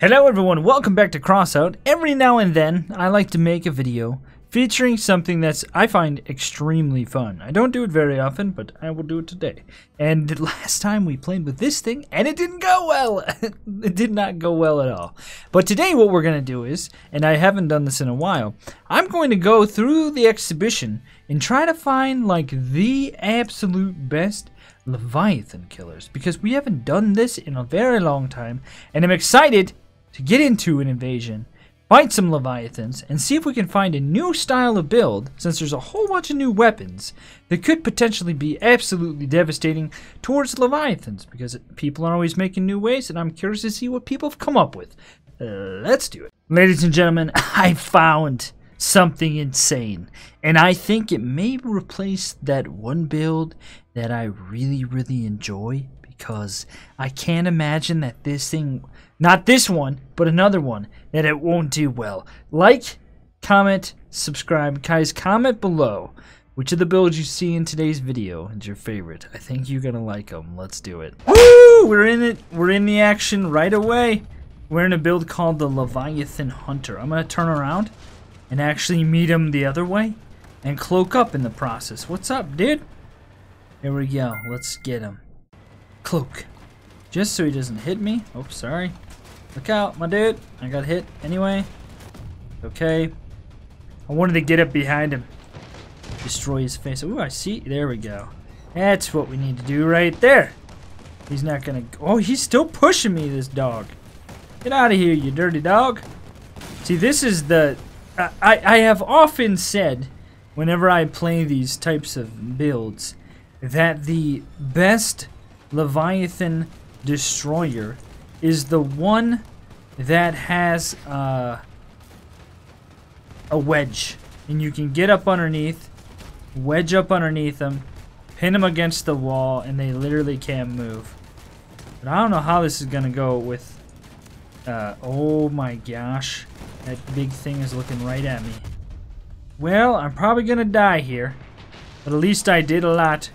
Hello everyone, welcome back to Crossout. Every now and then, I like to make a video featuring something that's I find extremely fun. I don't do it very often, but I will do it today. And last time we played with this thing, and it didn't go well. it did not go well at all. But today what we're going to do is, and I haven't done this in a while, I'm going to go through the exhibition and try to find like the absolute best Leviathan killers because we haven't done this in a very long time and I'm excited to get into an invasion, fight some Leviathans, and see if we can find a new style of build, since there's a whole bunch of new weapons that could potentially be absolutely devastating towards Leviathans, because people are always making new ways, and I'm curious to see what people have come up with. Uh, let's do it. Ladies and gentlemen, I found something insane, and I think it may replace that one build that I really, really enjoy, because I can't imagine that this thing not this one, but another one that it won't do well. Like, comment, subscribe. Guys, comment below which of the builds you see in today's video is your favorite. I think you're gonna like them. Let's do it. Woo! We're in it. We're in the action right away. We're in a build called the Leviathan Hunter. I'm gonna turn around and actually meet him the other way and cloak up in the process. What's up, dude? Here we go. Let's get him. Cloak. Just so he doesn't hit me. Oh, sorry. Look out, my dude. I got hit anyway. Okay. I wanted to get up behind him. Destroy his face. Ooh, I see. There we go. That's what we need to do right there. He's not gonna... Oh, he's still pushing me, this dog. Get out of here, you dirty dog. See, this is the... I, I have often said, whenever I play these types of builds, that the best Leviathan Destroyer is the one that has uh, a wedge. And you can get up underneath, wedge up underneath them, pin them against the wall, and they literally can't move. But I don't know how this is going to go with... Uh, oh my gosh. That big thing is looking right at me. Well, I'm probably going to die here. But at least I did a lot.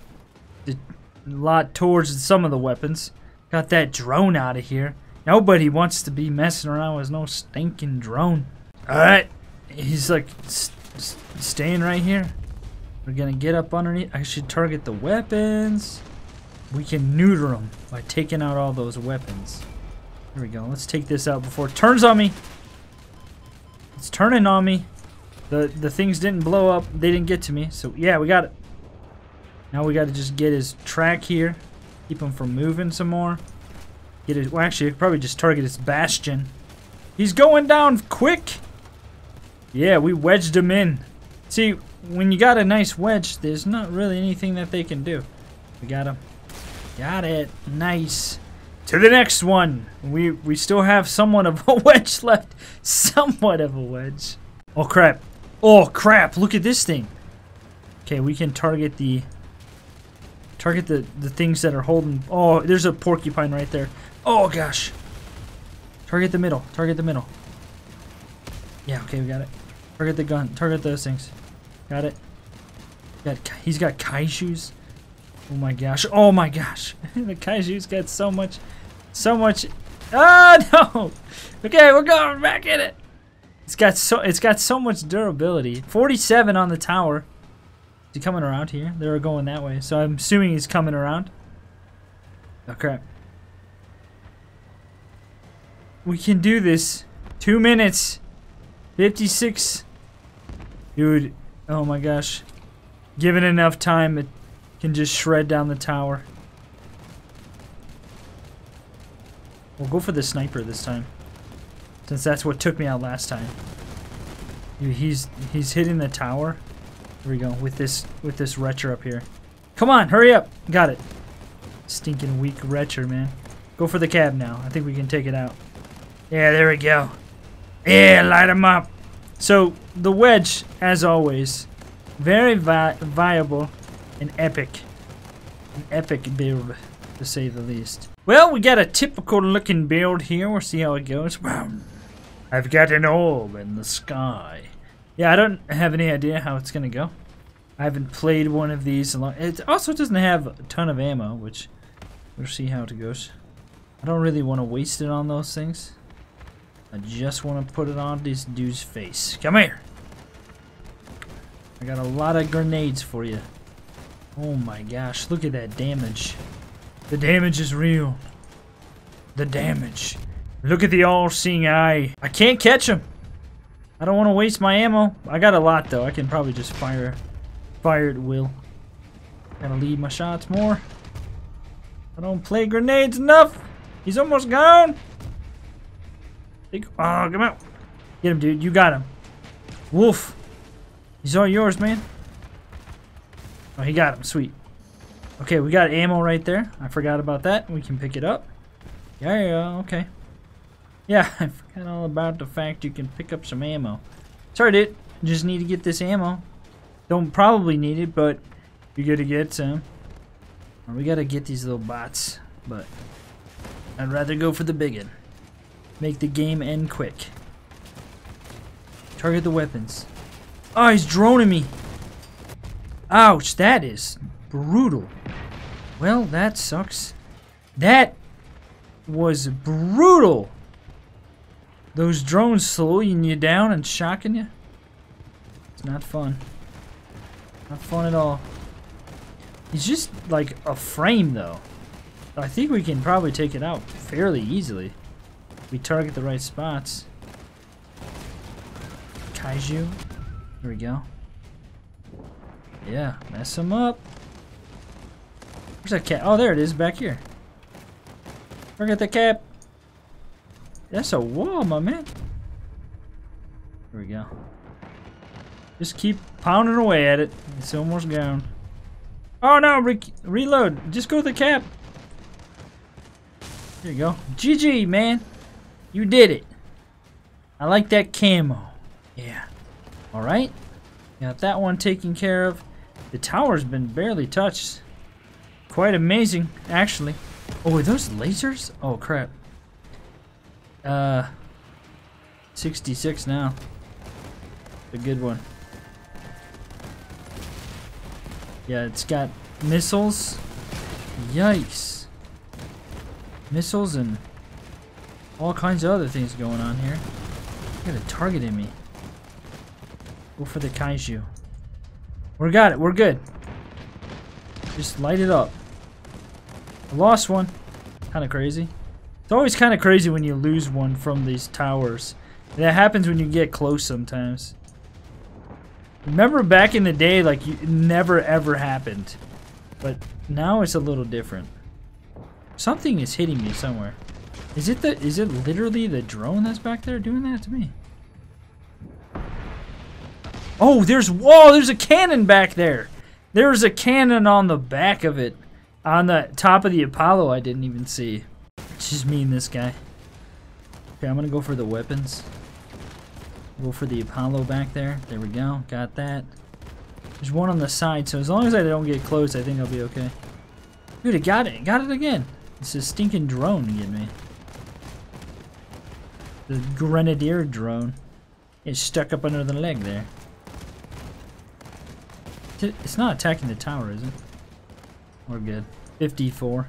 Did a lot towards some of the weapons. Got that drone out of here. Nobody wants to be messing around with no stinking drone. Alright. He's like st st staying right here. We're gonna get up underneath. I should target the weapons. We can neuter them by taking out all those weapons. Here we go. Let's take this out before it turns on me. It's turning on me. The the things didn't blow up. They didn't get to me. So yeah, we got it. Now we got to just get his track here. Keep him from moving some more. Get it. Well, actually, probably just target his bastion. He's going down quick. Yeah, we wedged him in. See, when you got a nice wedge, there's not really anything that they can do. We got him. Got it. Nice. To the next one. We we still have somewhat of a wedge left. Somewhat of a wedge. Oh crap. Oh crap. Look at this thing. Okay, we can target the Target the, the things that are holding... Oh, there's a porcupine right there. Oh, gosh. Target the middle. Target the middle. Yeah, okay, we got it. Target the gun. Target those things. Got it. Got, he's got kaijus. Oh my gosh. Oh my gosh. the kaiju's got so much... So much... Oh, no! Okay, we're going back in it. It's got so it's got so much durability. 47 on the tower. He coming around here? They were going that way, so I'm assuming he's coming around. Oh crap. We can do this. Two minutes. 56. Dude, oh my gosh. Given enough time, it can just shred down the tower. We'll go for the sniper this time. Since that's what took me out last time. He's he's hitting the tower. Here we go with this with this retcher up here. Come on, hurry up. Got it. Stinking weak retcher, man. Go for the cab now. I think we can take it out. Yeah, there we go. Yeah, light him up. So, the wedge, as always, very vi viable and epic. An epic build, to say the least. Well, we got a typical looking build here. We'll see how it goes. I've got an orb in the sky. Yeah, I don't have any idea how it's going to go. I haven't played one of these. Long. It also doesn't have a ton of ammo, which we'll see how it goes. I don't really want to waste it on those things. I just want to put it on this dude's face. Come here. I got a lot of grenades for you. Oh my gosh, look at that damage. The damage is real. The damage. Look at the all-seeing eye. I can't catch him. I don't want to waste my ammo. I got a lot though. I can probably just fire fire at will. Gotta lead my shots more. I don't play grenades enough. He's almost gone. oh, come out. Get him, dude. You got him. Wolf. He's all yours, man. Oh, he got him. Sweet. Okay, we got ammo right there. I forgot about that. We can pick it up. Yeah, yeah, okay. Yeah, I forgot all about the fact you can pick up some ammo. Sorry, dude. Just need to get this ammo. Don't probably need it, but you're gonna get some. we gotta get these little bots, but I'd rather go for the big one. Make the game end quick. Target the weapons. Oh, he's droning me. Ouch, that is brutal. Well, that sucks. That was brutal. Those drones slowing you down and shocking you. It's not fun. Not fun at all. He's just like a frame though. I think we can probably take it out fairly easily. We target the right spots. Kaiju. Here we go. Yeah, mess him up. Where's that cat? Oh, there it is, back here. Forget the cap. That's a wall, my man. Here we go. Just keep pounding away at it. It's almost gone. Oh no, re reload. Just go with the cap. There you go. GG, man. You did it. I like that camo. Yeah. Alright. Got that one taken care of. The tower's been barely touched. Quite amazing, actually. Oh, are those lasers? Oh, crap. Uh, 66 now. A good one. Yeah, it's got missiles. Yikes. Missiles and all kinds of other things going on here. Got a target in me. Go for the kaiju. We got it. We're good. Just light it up. I lost one. Kind of crazy. It's always kind of crazy when you lose one from these towers. That happens when you get close sometimes. Remember back in the day, like, it never ever happened. But now it's a little different. Something is hitting me somewhere. Is it the, is it literally the drone that's back there doing that to me? Oh, there's, whoa, there's a cannon back there. There's a cannon on the back of it. On the top of the Apollo I didn't even see. Just me and this guy. Okay, I'm gonna go for the weapons. Go for the Apollo back there. There we go. Got that. There's one on the side, so as long as I don't get close, I think I'll be okay. Dude, I got it. Got it again. It's a stinking drone to get me. The Grenadier drone. It's stuck up under the leg there. It's not attacking the tower, is it? We're good. 54.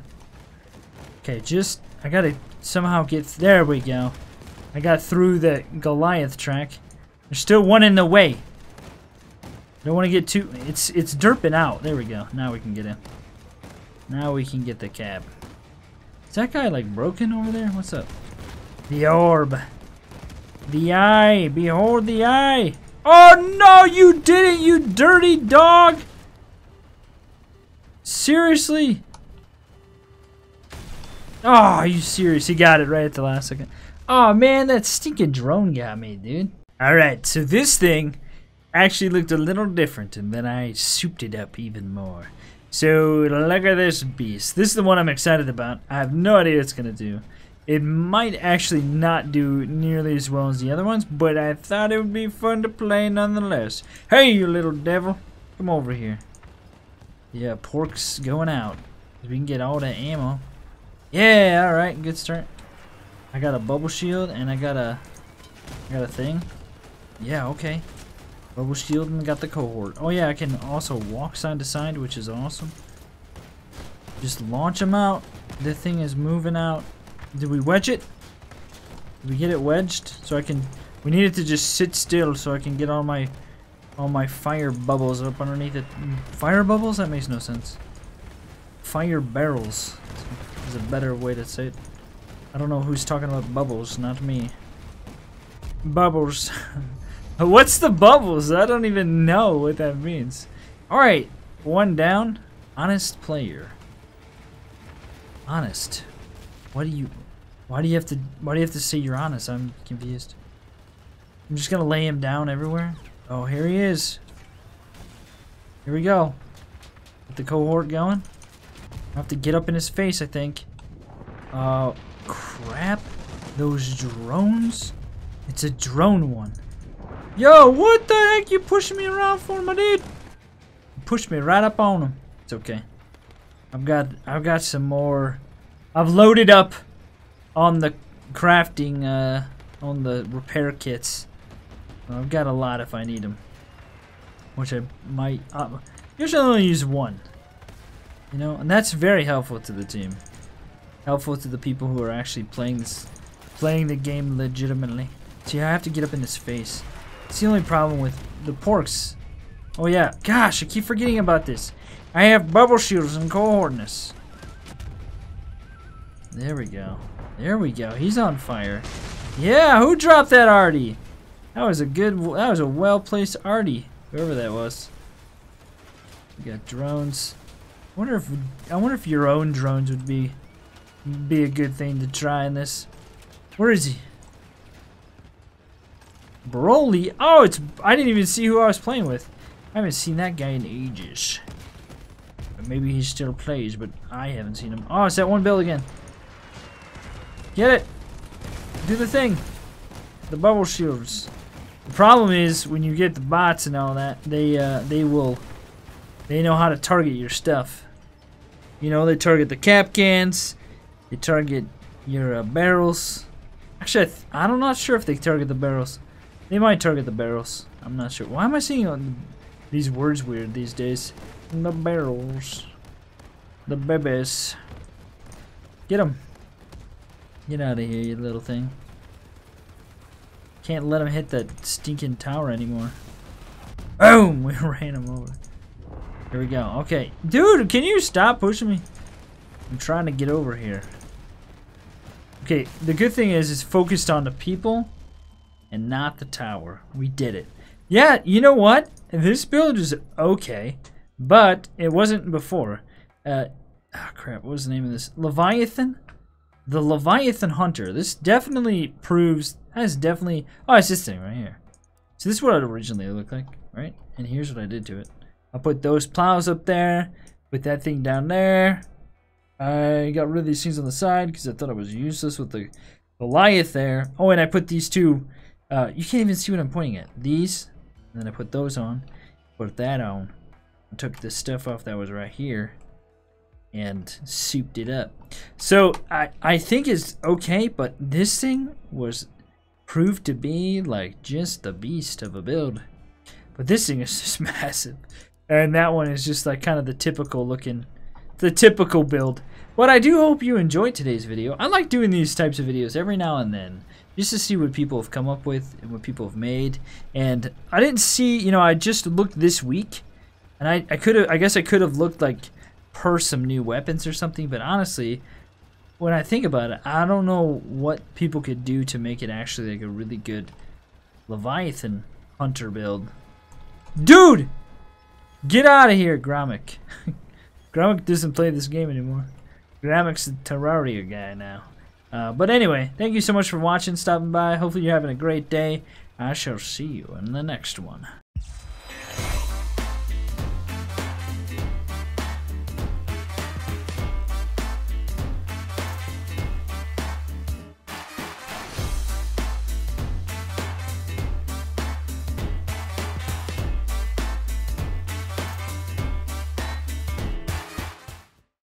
Okay, just... I gotta somehow get... There we go. I got through the Goliath track. There's still one in the way. Don't want to get too... It's it's derping out. There we go. Now we can get in. Now we can get the cab. Is that guy, like, broken over there? What's up? The orb. The eye. Behold the eye. Oh, no, you didn't, you dirty dog. Seriously? Oh, are you serious? He got it right at the last second. Oh, man, that stinking drone got me, dude. Alright, so this thing actually looked a little different, and then I souped it up even more. So, look at this beast. This is the one I'm excited about. I have no idea what it's going to do. It might actually not do nearly as well as the other ones, but I thought it would be fun to play nonetheless. Hey, you little devil. Come over here. Yeah, pork's going out. We can get all that ammo. Yeah, alright, good start. I got a bubble shield and I got a I got a thing. Yeah, okay. Bubble shield and got the cohort. Oh yeah, I can also walk side to side, which is awesome. Just launch them out. The thing is moving out. Did we wedge it? Did we get it wedged? So I can... We need it to just sit still so I can get all my... All my fire bubbles up underneath it. Mm, fire bubbles? That makes no sense. Fire barrels is a better way to say it. I don't know who's talking about bubbles, not me. Bubbles. What's the bubbles? I don't even know what that means. Alright, one down. Honest player. Honest. What do you... Why do you have to... Why do you have to say you're honest? I'm confused. I'm just gonna lay him down everywhere. Oh, here he is. Here we go. Get the cohort going. I have to get up in his face, I think. Uh, crap. Those drones? It's a drone one. Yo, what the heck you pushing me around for, my dude? Push me right up on him. It's okay. I've got I've got some more. I've loaded up on the crafting uh on the repair kits. I've got a lot if I need them. Which I might uh, usually only use one. You know, and that's very helpful to the team. Helpful to the people who are actually playing this, playing the game legitimately. See, I have to get up in this face. It's the only problem with the porks. Oh yeah, gosh, I keep forgetting about this. I have bubble shields and cohortness. There we go. There we go. He's on fire. Yeah, who dropped that arty? That was a good, that was a well-placed arty. Whoever that was. We got drones. I wonder if I wonder if your own drones would be be a good thing to try in this. Where is he? Broly? Oh, it's I didn't even see who I was playing with. I haven't seen that guy in ages. Maybe he still plays, but I haven't seen him. Oh, it's that one build again. Get it. Do the thing. The bubble shields. The problem is when you get the bots and all that, they uh, they will they know how to target your stuff. You know, they target the cap cans, they target your uh, barrels. Actually, I am not sure if they target the barrels. They might target the barrels. I'm not sure. Why am I seeing these words weird these days? The barrels. The babies. Get them. Get out of here, you little thing. Can't let him hit that stinking tower anymore. Boom! We ran him over. Here we go. Okay. Dude, can you stop pushing me? I'm trying to get over here. Okay, the good thing is it's focused on the people and not the tower. We did it. Yeah, you know what? This build is okay, but it wasn't before. Uh, oh crap, what was the name of this? Leviathan? The Leviathan Hunter. This definitely proves, has definitely, oh, it's this thing right here. So this is what it originally looked like, right? And here's what I did to it. I'll put those plows up there, put that thing down there. I got rid of these things on the side because I thought it was useless with the Goliath there. Oh, and I put these two, uh, you can't even see what I'm pointing at. These, and then I put those on, put that on. I took this stuff off that was right here and souped it up. So I, I think it's okay, but this thing was proved to be like just the beast of a build. But this thing is just massive. And that one is just like kind of the typical looking, the typical build. But I do hope you enjoyed today's video. I like doing these types of videos every now and then. Just to see what people have come up with and what people have made. And I didn't see, you know, I just looked this week. And I, I could have, I guess I could have looked like per some new weapons or something. But honestly, when I think about it, I don't know what people could do to make it actually like a really good Leviathan hunter build. Dude! Get out of here, Gromik. Gromik doesn't play this game anymore. Gromik's a Terraria guy now. Uh, but anyway, thank you so much for watching, stopping by. Hopefully you're having a great day. I shall see you in the next one.